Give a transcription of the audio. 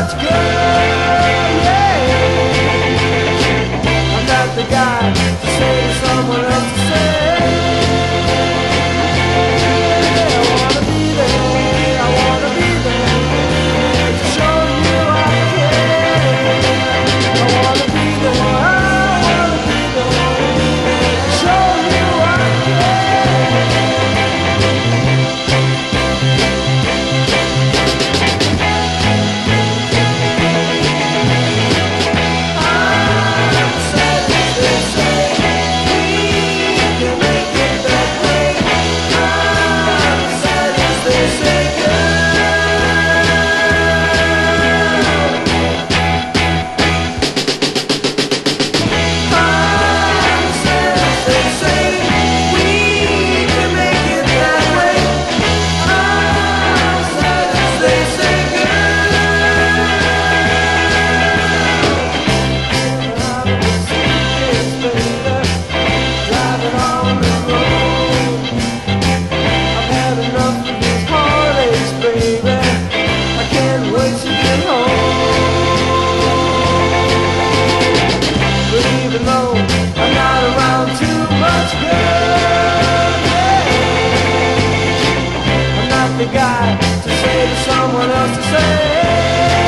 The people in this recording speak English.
Let's go! guy to say to someone else to say.